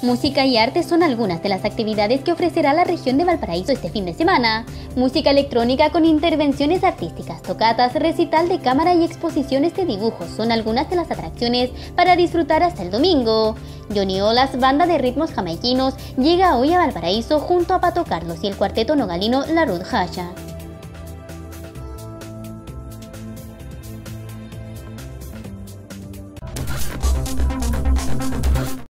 Música y arte son algunas de las actividades que ofrecerá la región de Valparaíso este fin de semana. Música electrónica con intervenciones artísticas, tocatas, recital de cámara y exposiciones de dibujos son algunas de las atracciones para disfrutar hasta el domingo. Johnny Olas, banda de ritmos jamaiquinos, llega hoy a Valparaíso junto a Pato Carlos y el cuarteto nogalino La Rud Hasha.